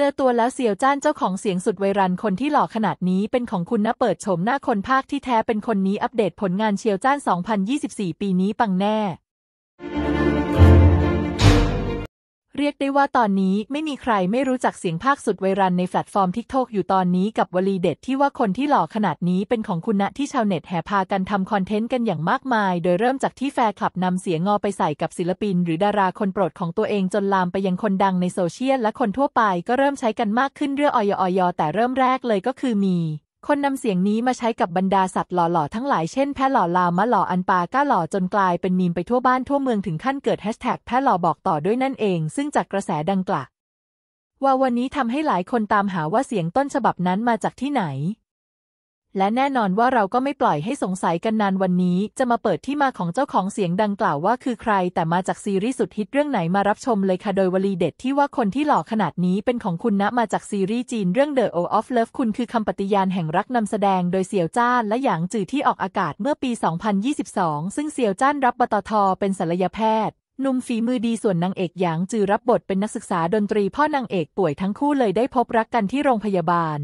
เจอตัวแล้วเซียวจ้านเจ้าของเสียงสุดไวรัลคนที่หล่อขนาดนี้เป็นของคุณนะเปิดโฉมหน้าคนพากย์ที่แท้เป็นคนนี้อัปเดตผลงานเซียวจ้าน 2024 ปีนี้ปังแน่ เรียกได้ว่าตอนนี้ไม่มีใครไม่รู้จักเสียงพากย์สุดไวรัลในแพลตฟอร์ม TikTok อยู่ตอนนี้กับวลีเด็ดที่ว่าคนที่หล่อขนาดนี้เป็นของคุณนะที่ชาวเน็ตแห่พากันทำคอนเทนต์กันอย่างมากมาย โดยเริ่มจากที่แฟนคลับนำเสียงงอไปใส่กับศิลปิน หรือดาราคนโปรดของตัวเองจนลามไปยังคนดังในโซเชียลและคนทั่วไปก็เริ่มใช้กันมากขึ้นเรื่ออยออยแต่เริ่มแรกเลยก็คือมี คนนำเสียงนี้มาใช้กับบรรดาสัตว์หล่อๆทั้งหลายเช่นแพะหล่อลามะหล่ออันปาก้าหล่อจนกลายเป็นมีมไปทั่วบ้านทั่วเมืองถึงขั้นเกิดแฮชแท็กแพะหล่อบอกต่อด้วยนั่นเอง ซึ่งจากกระแสดังกล่าวว่าวันนี้ทำให้หลายคนตามหาว่าเสียงต้นฉบับนั้นมาจากที่ไหน และแน่นอนว่าเราก็ไม่ปล่อยให้สงสัยกันนานวันนี้ จะมาเปิดที่มาของเจ้าของเสียงดังกล่าวว่าคือใคร แต่มาจากซีรีส์สุดฮิตเรื่องไหนมารับชมเลยค่ะ โดยวลีเด็ดที่ว่าคนที่หล่อขนาดนี้เป็นของคุณนะมาจากซีรีส์จีนเรื่อง The O of Love คุณคือคำปฏิญาณแห่งรักนำแสดงโดยเสี่ยวจ้านและหยางจือที่ออกอากาศเมื่อปี 2022 ซึ่งเสี่ยวจ้านรับบตทเป็นศัลยแพทย์หนุ่มฝีมือดีส่วนนางเอกหยางจือรับบทเป็นนักศึกษาดนตรีพ่อนางเอกป่วยทั้งคู่เลยได้พบรักกันที่โรงพยาบาล